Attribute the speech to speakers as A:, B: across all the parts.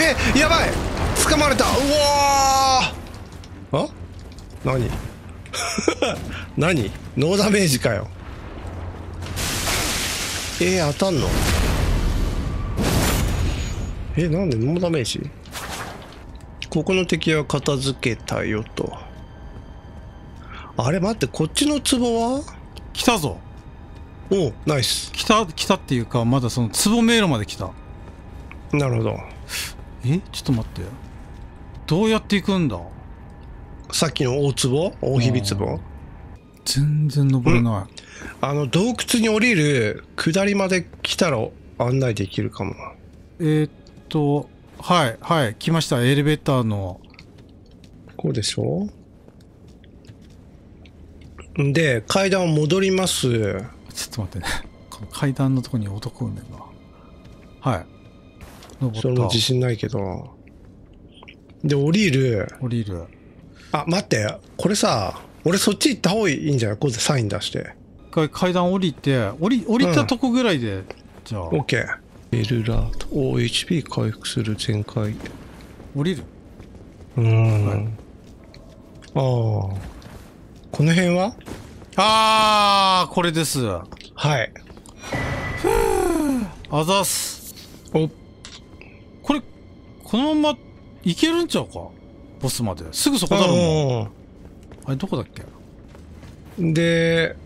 A: えやばい。掴まれた。うわー。あ？何？何？ノーダメージかよ。えー、当たんの？えなんで？ノーダメージ？ここの敵は片付けたよと。あれ待ってこっちの壺は？
B: 来たぞ。
A: おナイス。
B: 来た来たっていうかまだその壺迷路まで来た。
A: なるほど
B: えちょっと待って。どうやって行くんだ？
A: さっきの大壺？大ひび壺？
B: 全然登れない、
A: あの洞窟に降りる下りまで来たら案内できるかも。
B: えー、っとはいはい来ました。エレベーターの。
A: こうでしょ？んで階段を戻ります。
B: ちょっと待ってね。この階段のとこに男運んでんな。はい
A: それも自信ないけど。で降りる。
B: 降りる。
A: あ待って。これさ俺そっち行った方がいいんじゃない？ここでサイン出して。
B: 一回階段降りて降り降りたとこぐらいで、じゃあ。
A: OK ベルラートお HP 回復する全開。
B: 降りる。
A: うーん、ああ。この辺は？
B: あーこれです。
A: はい。
B: あざっす。
A: お
B: これこのままいけるんちゃうか？ボスまで。すぐそこだろうもん。あれどこだっけ？
A: うんで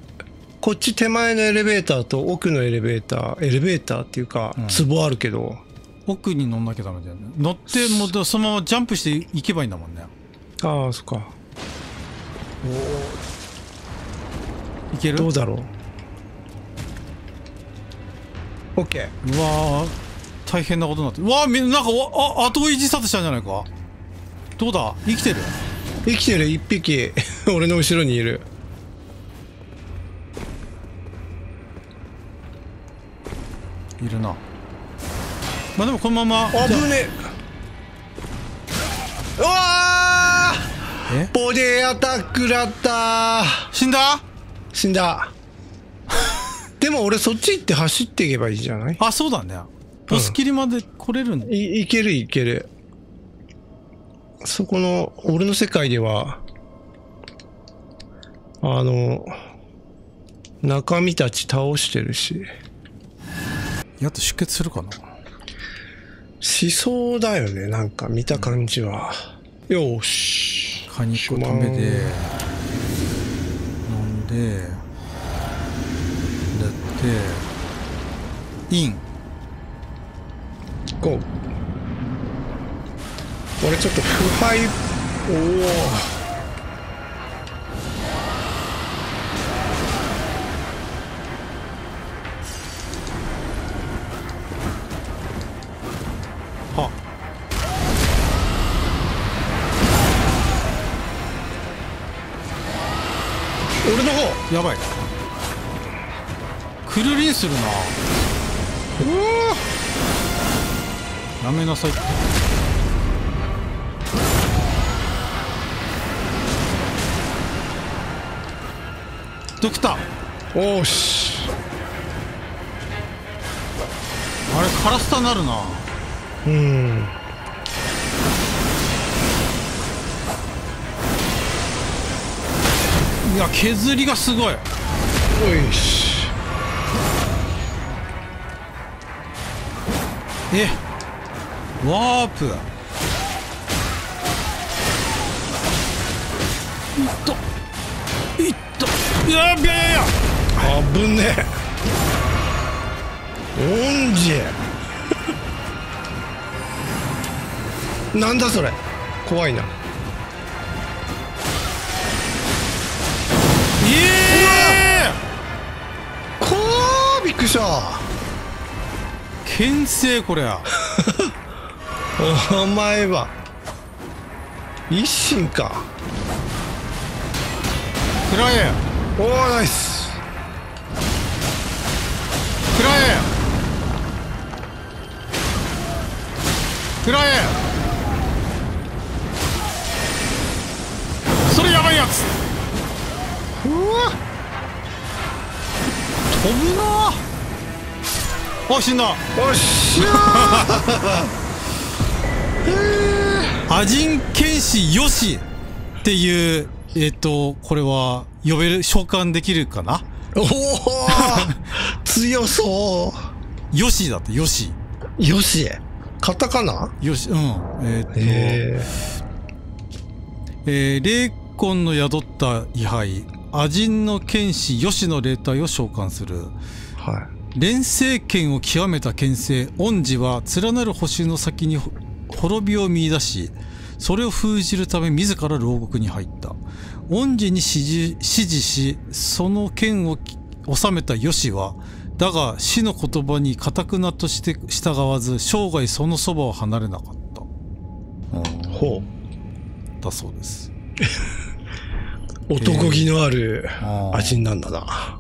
A: こっち手前のエレベーターと奥のエレベーターエレベーターっていうか、
B: うん。
A: 壺あるけど。
B: 奥に乗んなきゃダメだよね。乗ってもうそのままジャンプしていけばいいんだもんね。
A: ああそっか。
B: いける？
A: どうだろう。OK
B: うわー大変なことになってうわーみんななんかわあ後追い自殺したんじゃないか？どうだ？生きてる？
A: 生きてる一匹。俺の後ろにいる。
B: いるな。まあでもこのまま
A: 危ねえ。うわ
B: え？
A: ーボディアタックだった。
B: 死んだ？
A: 死んだ。でも俺そっち行って走っていけばいいじゃない？
B: あそうだねボス切りまで来れるんだ、
A: いいけるいける。そこの俺の世界ではあの中身たち倒してるし。
B: やっと出血するかな？
A: しそうだよねなんか見た感じは、よーし。
B: 果肉を止めて飲んでやってイン
A: ゴー俺ちょっと腐敗。おお
B: は
A: 俺の方。
B: やばい。くるりんするな。やめなさいって。ドクター
A: おーし。
B: あれカラスタなるな。
A: うん。
B: いや削りがすごい。
A: おいし。
B: えワープ。いったいっやいやいやいや。
A: あぶねえ。おんじなんだそれ。怖いな。い
B: え
A: こーびっくりした。
B: ー牽制これ
A: お前は。一心か。
B: 食らえ。
A: おーナイス。
B: 食らえ。食らえ。それやばいやつ。
A: うわ。
B: 飛ぶな。あ死んだ。
A: おっしゃ
B: アジン剣士よしっていう、えっ、と、これは呼べる、召喚できるかな？
A: おお強そ
B: よしだって、よし。
A: うよしカタカナ？
B: よし、うん。えっ、と、
A: へ
B: えー霊魂の宿った位牌、アジンの剣士ヨシの霊体を召喚する。
A: えは
B: 連星剣を極めた剣聖、恩師は連なる星の先にほ滅びを見出し、それを封じるため自ら牢獄に入った。恩師に指示指示し、その剣をき収めたヨシは、だが死の言葉に堅くなとして従わず、生涯そのそばを離れなかった。
A: いほ
B: だそうです。
A: う男気のある味なんだな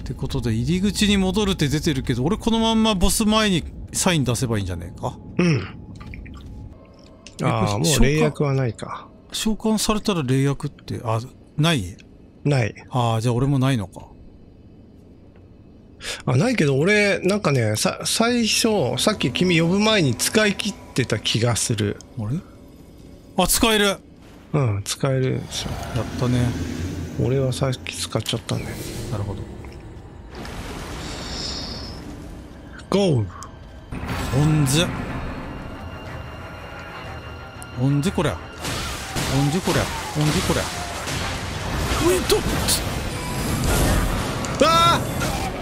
B: ってことで入り口に戻るって出てるけど俺このまんまボス前にサイン出せばいいんじゃねえか？
A: うんああもう霊薬はないか。
B: 召喚されたら霊薬ってあない？
A: ない。
B: ああじゃあ俺もないのか。
A: あないけど俺なんかねさ最初さっき君呼ぶ前に使い切ってた気がする。
B: あれ？あ使える。や
A: うん使えるでしょ。
B: ったね。
A: 俺はさっき使っちゃったんだよ。
B: なるほど。
A: ゴー。
B: おんずおんずこりゃ。おんずこりゃ。おんずこりゃ。
A: ウィントあ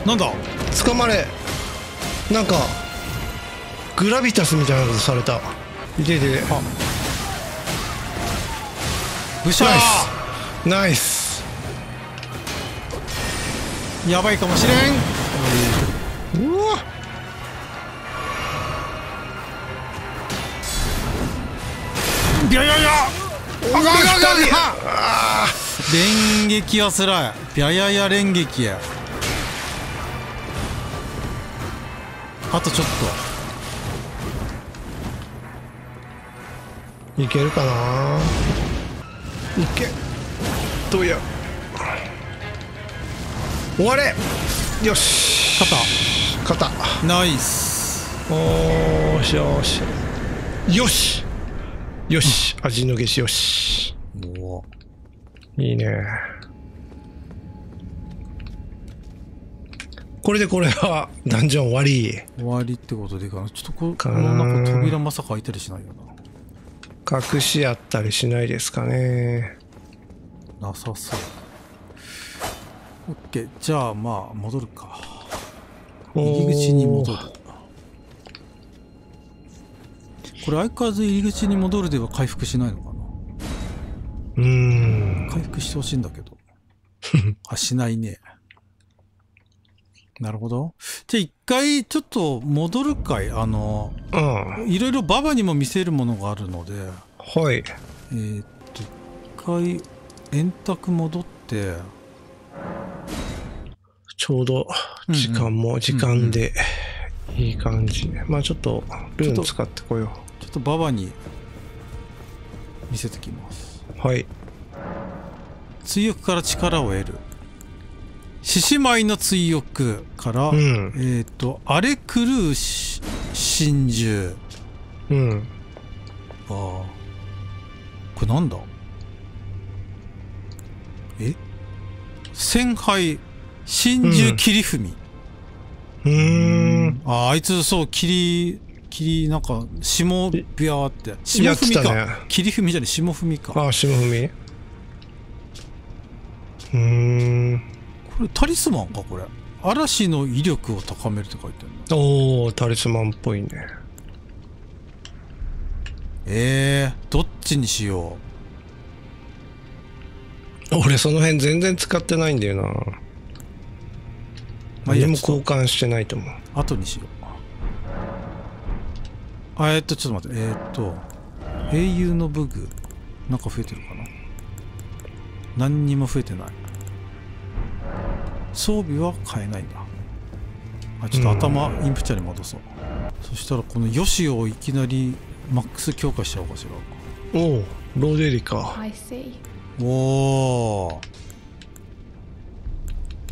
B: なんだ？
A: あ捕まれ。なんかグラビタスみたいなことされた。いていて。
B: あブシャ
A: ナイス。ナイス。
B: ーやばいかもしれん。
A: うわ
B: いやいやいや。連撃はつらい。ビャヤヤ連撃や。あとちょっ
A: ーいけるかな？いけ。どうや？終われ。よし。
B: と
A: 肩
B: 肩ナイス。
A: おーしよし。よしよし。味の消しよし。
B: お
A: いいね。これでこれは ダンジョン終わり。
B: 終わりってことでいいかな。ちょっとこ
A: か
B: このなんか扉まさか開いたりしないよ
A: 隠し合ったりしないですかね。
B: ななさそう。オッケー。じゃあまあ戻るか。入り口に戻るこれ相変わらず入り口に戻るでは回復しないのかな？
A: うーん。
B: 回復してほしいんだけど。あ、しないね。なるほど。じゃあ一回ちょっと戻るかい？あの、
A: うん。
B: いろいろババにも見せるものがあるので、
A: はい。
B: えーっと、一回円卓戻って、
A: ちょうど時間も時間で。いい感じ、まあちょっとルーン使ってこよ
B: ちょっとババに見せてきます。
A: うはい。
B: 追憶から力を得る。獅子舞の追憶から、
A: うん。
B: えーっと、荒れ狂うし真珠。
A: うん。
B: ああこれなんだ？え？千杯真珠霧踏み、
A: うーん。
B: あああいつそう霧霧なんか霜ビャーって。霜踏みか、
A: ね。
B: 霧踏みじゃね霜踏みか。こ
A: あ霜踏みうーん。
B: れタリスマンかこれ。嵐の威力を高めるって書いてある。
A: おおタリスマンっぽいね。
B: えー、どっちにしよ
A: 俺その辺全然使ってないんだよな。
B: うまあいいや
A: 何も交換してないと思う。
B: と後にしようあえー、っとちょっと待って。えー、っと英雄の武具。なんか増えてるかな？何にも増えてない。装備は変えないんだ。あちょっと頭、インプチャに戻そう。そしたらこのヨシをいきなりマックス強化しちゃおうかしら。
A: おおローデリか.
B: おお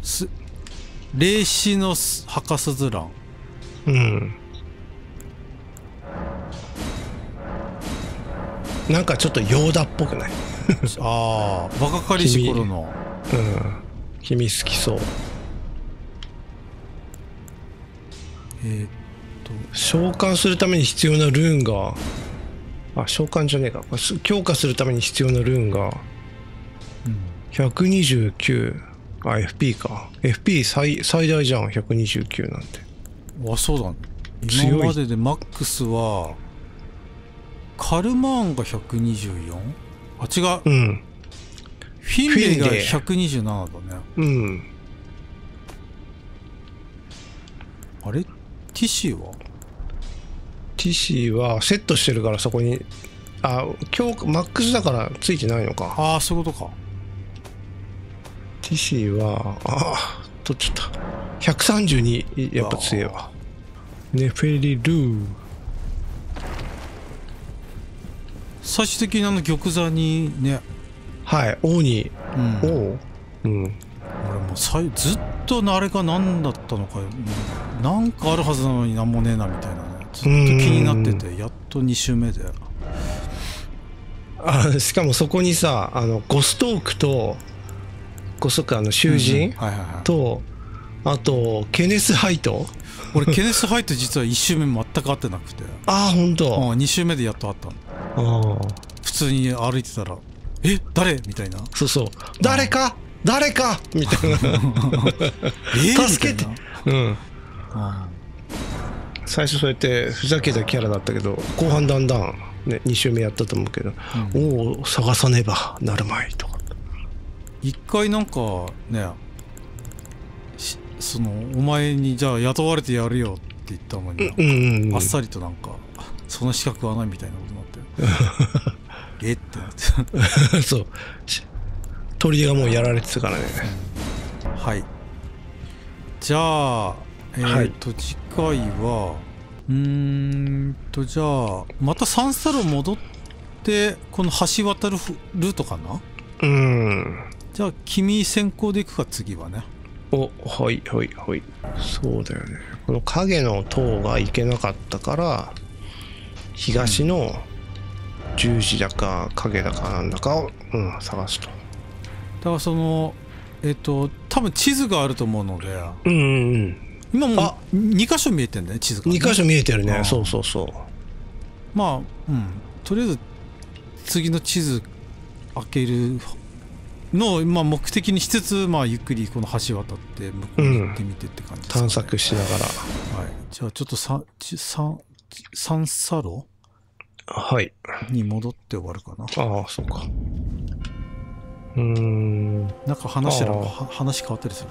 B: す霊視のす墓すずらん
A: うんなんかちょっとヨーダっぽくない？
B: ああ 若かりし頃の。
A: うん。君好きそう。
B: えーっ
A: 召喚するために必要なルーンが。あ召喚じゃねえか。これす強化するために必要なルーンが。
B: と、うん。
A: 129あ FP か。FP 最最大じゃん。129なんて。
B: あそうだ。ね今まででマックスはカルマーンが 124? あ違う。
A: うん。
B: フィンレイが
A: フィンレイ。
B: 127だね。
A: うん。
B: あれ？ティシーは
A: ？TC はセットしてるからそこに。あ強化マックスだからついてないのか。
B: ああそういうことか。
A: TC はあ取っちゃった。132やっぱ強いわ。ネフェリルー
B: 最終的にあの玉座にね。
A: はい王に。
B: うん。
A: 王？うん。
B: 俺もうずっとあれが何だったのかうんなんかあるはずなのに何もねえなみたいなね。ずっと気になっててやっと2周目で。
A: あしかもそこにさあのゴストークとゴストークあの囚人、とあとケネス・ハイト。
B: 俺ケネス・ハイト実は1周目全く会ってなくて。
A: ああ本当。
B: あ2周目でやっと会ったの普通に歩いてたら「え誰?」みたいな。
A: そうそう誰か？誰か？みたいな「
B: え
A: 助けて。うん。
B: あ
A: 最初そうやってふざけたキャラだったけど後半だんだん、ね、2周目やったと思うけど「おお探さねばなるまい」とか。
B: 一回なんかねしそのお前にじゃあ雇われてやるよって言ったのに、
A: うんうんうん。
B: あっさりとなんかその資格はないみたいなことえ？ってなって
A: そう。し砦がもうやられてたからね。
B: はい。じゃあえっ、と、次回はうーんとじゃあまたサンサロ戻ってこの橋渡るふルートかな？
A: うん。
B: じゃあ君先行で行くか次はね。
A: おはいはいはい。そうだよね。この影の塔が行けなかったから東の十字だか影だかなんだかを、うん、探すと。
B: だからそのえっ、と多分地図があると思うので
A: うんうんうん。
B: 今も
A: あ。
B: う2箇所見えてんだね地図が、ね、
A: 2箇所見えてるね。そうそうそう。
B: まあうん。とりあえず次の地図開けるのを、まあ、目的にしつつ、まあ、ゆっくりこの橋渡って向こうに行ってみてって感じですかね、
A: 探索しながら。
B: はい、じゃあちょっとさち三三サロ？
A: はい。
B: に戻って終わるかな。
A: ああそうか。うーん。
B: なんか話したら
A: あー
B: は話変わったりする？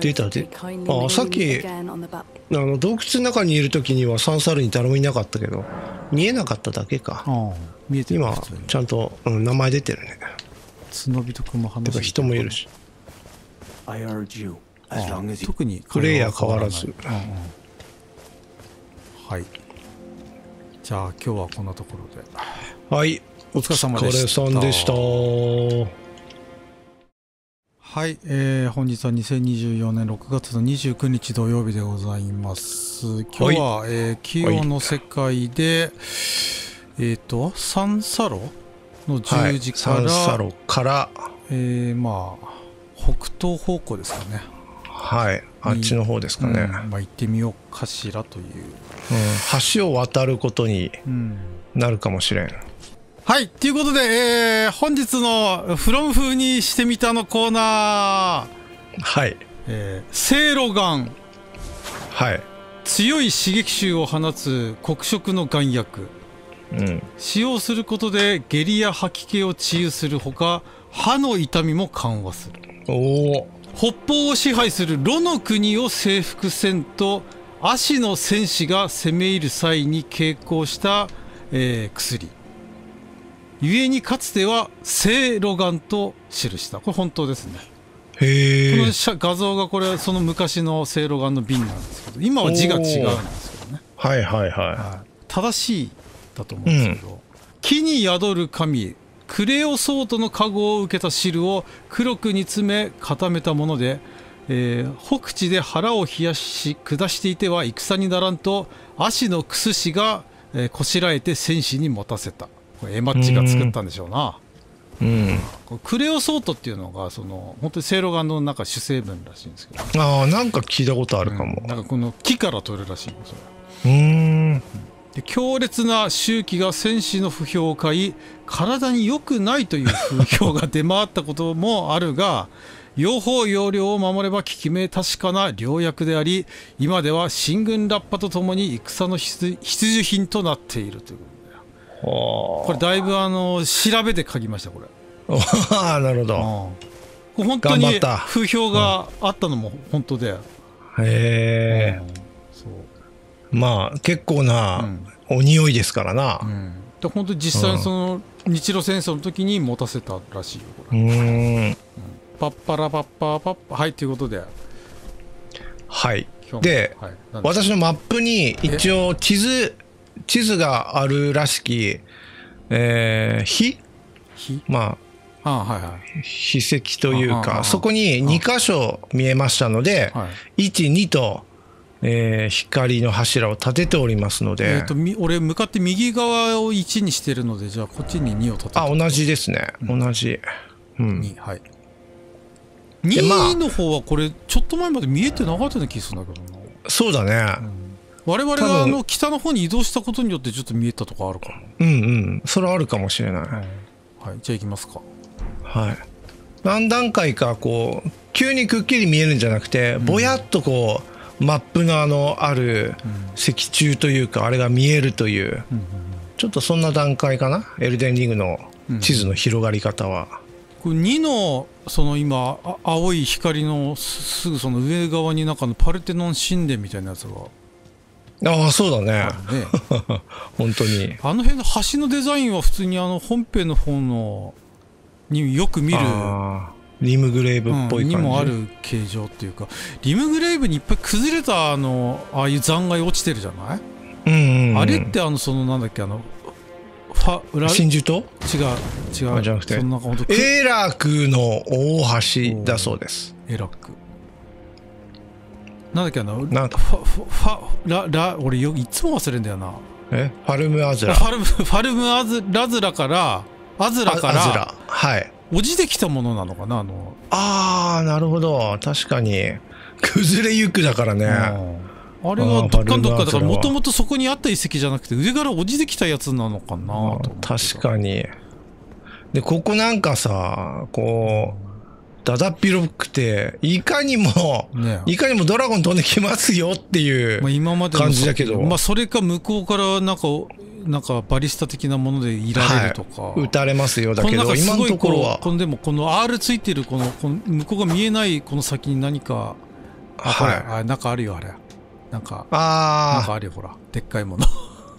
A: 出た。であさっきあの洞窟の中にいる時にはサンサルに誰もいなかったけど見えなかっただけか。
B: ああ見えてる
A: 今ちゃんと、うん、名前出てるね。
B: 角人君も話して
A: てか人もいるし。
B: 特に
A: プレイヤー変わらず。
B: はいじゃあ今日はこんなところで。
A: はい。
B: お疲れ様でした。
A: お疲れさんでした。
B: はい、えー本日は2024年6月の29日土曜日でございます。今日は、えー、キヨの世界で、えっ、とサンサロの
A: はい
B: 十字から、
A: サンサロから。
B: えーまあ北東方向ですかね
A: はい。あっちの方ですかね、
B: うんまあ、行ってみようかしらという、
A: うん。橋を渡ることに
B: うん
A: なるかもしれん。
B: はいということで、えー本日の「フロム風にしてみた」のコーナー、
A: はい。
B: えー、セイロガン。
A: はい。
B: 強い刺激臭を放つ黒色の眼薬。
A: うん。
B: 使用することで下痢や吐き気を治癒するほか歯の痛みも緩和する。
A: おお
B: 北方を支配するロの国を征服せんと足の戦士が攻め入る際に傾向した、えー薬。故にかつてはセイロガンと記した。これ本当ですね。
A: へえ
B: この写画像がこれその昔のセイロガンの瓶なんですけど今は字が違うんですけどね。
A: はいはいは
B: 正しいだと思うんですけど、木に宿る神クレオソートの加護を受けた汁を黒く煮詰め固めたもので、えー北地で腹を冷やし下していては戦にならんと足のくすしが、えーこしらえて戦士に持たせた。これエマッチが作ったんでしょうな。
A: うん。
B: クレオソートっていうのがその本当にセイロガンの中主成分らしいんですけど。
A: ああなんか聞いたことあるかも。
B: うん。なんかこの木から取れるらしいんですよ。
A: うーん。
B: で強烈な周期が戦士の不評を買い体に良くないという風評が出回ったこともあるが用法用量を守れば効き目確かな良薬であり今では進軍ラッパとともに戦の必必需品となっているということでこれだいぶあの調べて書きましたこれ。
A: ああなるほど。
B: これ本当に風評があったのも本当で、
A: へえ。
B: うん。
A: まあ結構
B: う
A: なん。お匂いですからな。
B: うんで本当に実際にその日露戦争の時に持たせたらしいよこ
A: う
B: れ。
A: ーん。
B: パッパラパッパーパッパはいということで。
A: はい。で
B: はい、何です
A: 私のマップに一応地図地図があるらしきえー、火？
B: 火？
A: まあ
B: あはいはい。
A: 筆跡というかそこに2箇所見えましたので
B: はい。
A: 12と、えー光の柱を立てておりますの
B: え
A: で
B: ー、とみ俺向かって右側を1にしてるのでじゃあこっちに2を立てて。
A: あ同じですね。
B: うん。
A: 同じ。うん。
B: 2はい。
A: でまあ
B: 2の方はこれちょっと前まで見えてなかったような気がするんだけどな、
A: そうだね。
B: 我々
A: 多分
B: があの北の方に移動したことによってちょっと見えたとこあるかも、
A: うんうん。それはあるかもしれない。
B: はい、じゃあ行きますか。
A: はい。何段階かこう急にくっきり見えるんじゃなくてぼやっとこうマップのあのある石柱というかあれが見えるというちょっとそんな段階かな？エルデンリングの地図の広がり方は、
B: これ2のその今あ青い光のすすぐその上側に中のパルテノン神殿みたいなやつが。
A: ああそうだね。
B: ね。
A: 本当に。
B: あの辺の橋のデザインは普通にあの本編の方のによく見る、
A: あーリムグレーブっぽい感じ、
B: うんにもある形状っていうかリムグレーブにいっぱい崩れたあのああいう残骸落ちてるじゃない、
A: うんうんうん。
B: あれってあのそのなんだっけあのファ裏違う
A: 真珠と？
B: 違う
A: あじゃなくて。
B: そんなほんと。く
A: エラクの大橋だそうです。
B: エラック。なんだっけあの
A: なんか
B: ファファララ俺よいつも忘れんだよな。
A: え？ファルムアズラ。
B: ファルムファルムアズラズラからアズラから
A: ラ。はい
B: 落ちてきたものなのかなあの、
A: ああなるほど。確かに。崩れゆくだからね。
B: うん。あれはどっかんどっかだからもともとそこにあった遺跡じゃなくて上から落ちてきたやつなのかな
A: 確かに。でここなんかさこうだだっ広くていかにも
B: ね。
A: いかにもドラゴン飛んできますよっていう、
B: まあ、今までの
A: 感じだけど。
B: まあそれか向こうからなんかなんかバリスタ的なものでいられるとか、
A: 撃たれますよだけど今のところは。
B: このでもこの R ついてるこのこの向こうが見えないこの先に何かあこれ、
A: はい。
B: あなんかあるよあれ。なんかなん
A: あ
B: かあるよほら。でっかいもの。
A: あ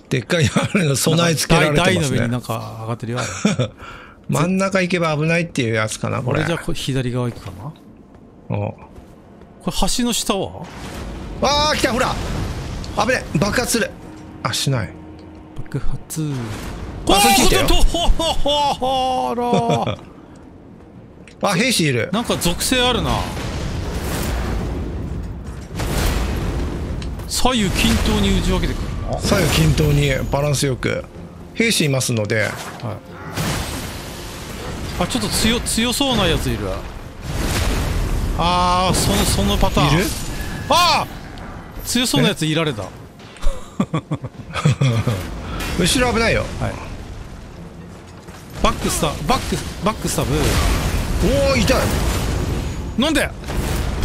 A: でっかいあれの備え付けられて
B: 台
A: ますね。
B: 台の上になんか上がってるよあれ。
A: 真ん中行けば危ないっていうやつかなこれ。
B: じゃあ左側行くかな？
A: お。
B: これ橋の下は？
A: ああ来たほら。危ねえ。爆発する。あしない
B: 爆発
A: あそっち来たよ。
B: おーほほほほら
A: あ兵士いる。
B: なんか属性あるな。左右均等に打ち分けてくる。の
A: 左右均等にバランスよく。兵士いますので。
B: はい、あちょっと強強そうなやついる。ああそのそのパターン。
A: いる？
B: ああ強そうなやついられた
A: 後ろ危ないよ。
B: はい。バックスタバックバックスタブ
A: おお痛い。
B: なんで？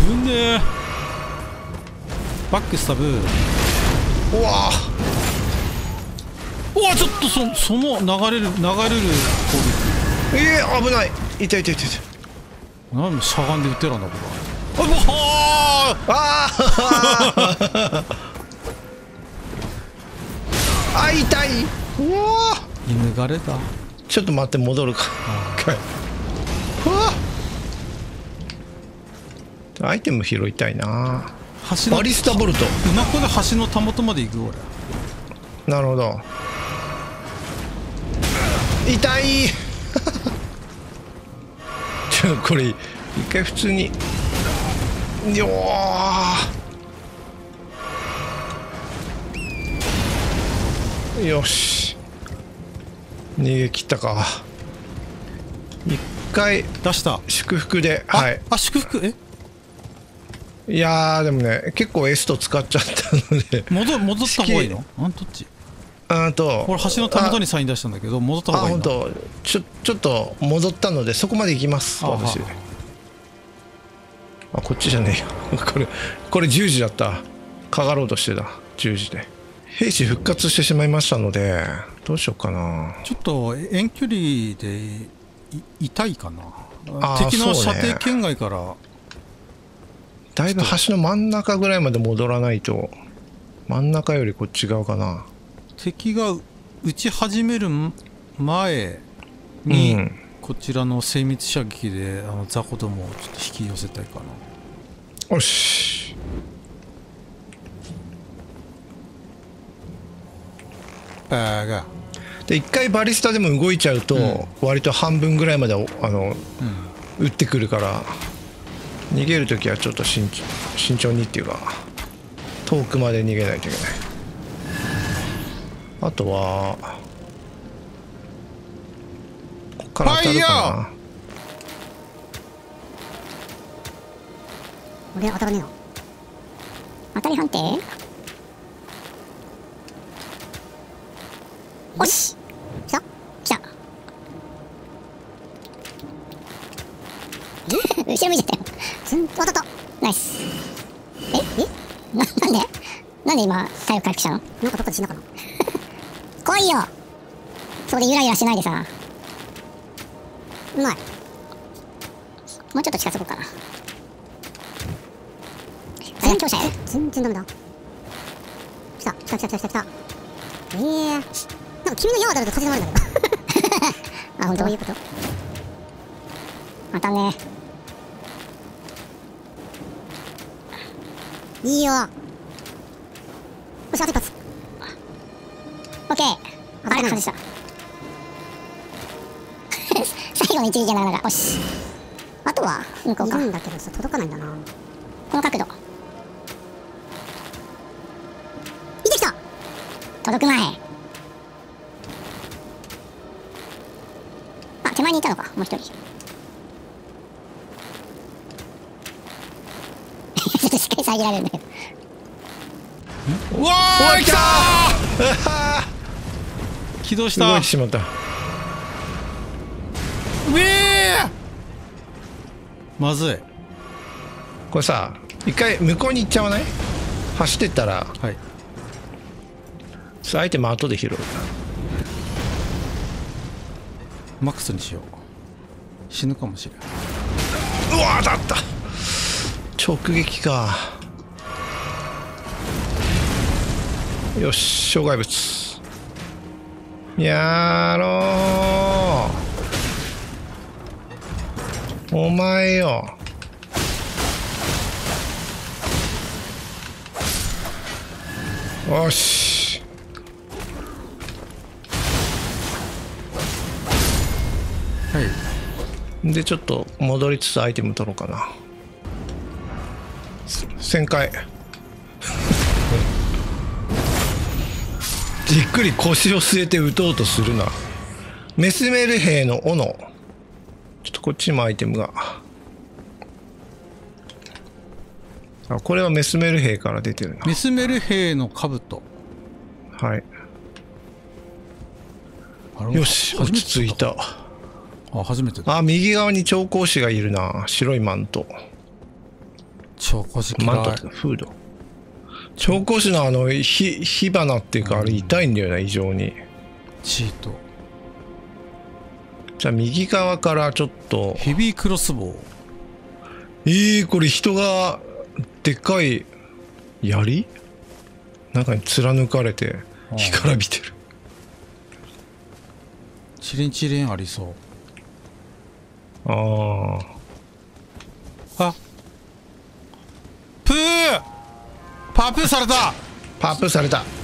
B: ぶんねーバックスタブ
A: うわ
B: うわちょっとそその流れる流れる攻
A: えー、危ない。痛い痛い痛い痛い。
B: 撃何でしゃがんで撃ってらんだこれあもうは
A: あー あ痛い。うわ。
B: ー脱がれた。
A: ちょっと待って戻るか。うわ。アイテム拾いたいな。
B: 橋の
A: バリスタボルト。
B: 今こで橋のたもとまで行く俺。
A: なるほど。痛い。ちょこれ一回普通に。よーよし。逃げ切ったか。一回
B: 出した。
A: 祝福で
B: あ,、
A: はい。
B: あ祝福？え？
A: いやーでもね結構エスト使っちゃったので。
B: 戻戻った方がいいの？あんどっち？
A: あと
B: 俺橋のたもとにサイン出したんだけど戻った
A: あ
B: 方がいい
A: 本
B: の
A: 当。ちょちょっと戻ったのでそこまで行きます。
B: あ
A: 私
B: は
A: あ。こっちじゃねえよ。これこれ10時だった。かがろうとしてた。10時で兵士復活してしまいましたのでどうしようかな。
B: ちょっと遠距離でい痛いかな。敵の射程圏外から。
A: だいぶ橋の真ん中ぐらいまで戻らないと真ん中よりこっち側かな。
B: 敵が撃ち始める前に、
A: うん。
B: こちらの精密射撃であの雑魚どもをちょっと引き寄せたいかな。
A: よし
B: バーガ
A: で一回バリスタでも動いちゃうと、割と半分ぐらいまでおあの
B: うん。
A: 撃ってくるから逃げるときはちょっと慎重慎重にっていうか遠くまで逃げないといけない。あとはこっから当たるか
C: 俺当たらねえな当たり判定？おし来た来た後ろ向いちゃったよずん当たったナイスええななんでなんで今体力回復したの？なんかどっかで死んだかな。来いよそこでゆらゆらしないでさうまい。もうちょっと近づこうかな。全強者や全然ダメだ。来た来た。来た来た来た来た。ええ。なんか君の矢当たると風が回るんだけどあ本当？どういうこと？またね。いいよ。よしあと一発。オッケー。あれ外した最後の一撃じゃなかなかよし。あとは？向こうか。いるんだけどさ届かないんだな。この角度。いてきた！届く前もう一人。ちょっとしっかり遮られるんだけど。
B: うわー来たー。起動した。
A: 動いてしまった。
B: うえー。まずい。
A: これさ一回向こうに行っちゃわない？走ってったら。
B: はい。
A: アイテム後で拾う。
B: マックスにしよう死ぬかもしれん。
A: うわ当たった。直撃か。よし障害物。やろうお前よ。よし。
B: はい
A: でちょっと戻りつつアイテム取ろうかな。旋回。じっくり腰を据えて撃とうとするな。メスメル兵の斧。ちょっとこっちにもアイテムが。あこれはメスメル兵から出てる
B: メスメル兵の兜。
A: なはい。よし落ち着いた
B: あ初めてだ。
A: あ右側に調香師がいるな。白いマント。
B: 超古事
A: マントフード。調香師のあの火火花っていうかあれ痛いんだよな異常に。
B: チート。
A: じゃあ右側からちょっと。
B: ヘビークロスボウ。
A: えー、これ人がでっかい槍？中に貫かれて干からびてる。
B: チレンチレンありそう
A: ああ
B: あ。プー。パープーされた。
A: パープーされた。